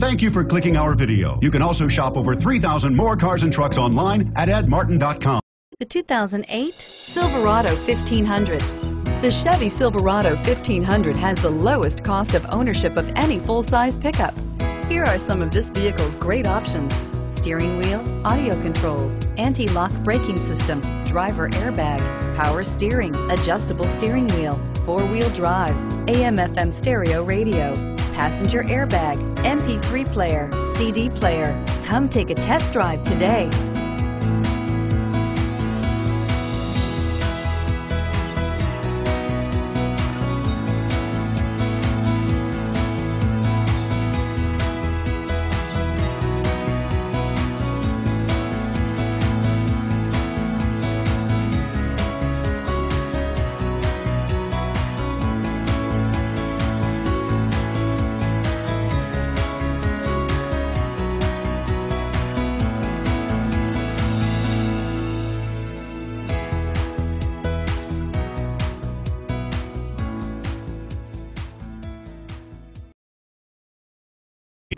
Thank you for clicking our video. You can also shop over 3,000 more cars and trucks online at edmartin.com. The 2008 Silverado 1500. The Chevy Silverado 1500 has the lowest cost of ownership of any full-size pickup. Here are some of this vehicle's great options. Steering wheel, audio controls, anti-lock braking system, driver airbag, power steering, adjustable steering wheel, four-wheel drive, AM FM stereo radio, passenger airbag, MP3 player, CD player. Come take a test drive today.